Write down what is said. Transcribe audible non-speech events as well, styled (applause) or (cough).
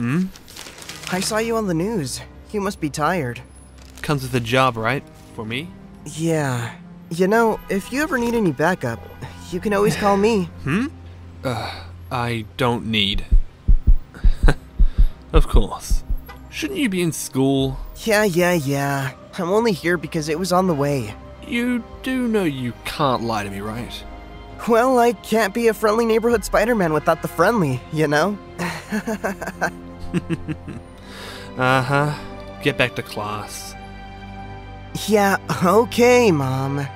Hmm? I saw you on the news. You must be tired. Comes with a job, right? For me? Yeah. You know, if you ever need any backup, you can always call me. (laughs) Hmm? Uh, I don't need. (laughs) of course. Shouldn't you be in school? Yeah, yeah, yeah. I'm only here because it was on the way. You do know you can't lie to me, right? Well, I can't be a friendly neighborhood Spider Man without the friendly, you know? (laughs) (laughs) uh huh. Get back to class. Yeah, okay, Mom.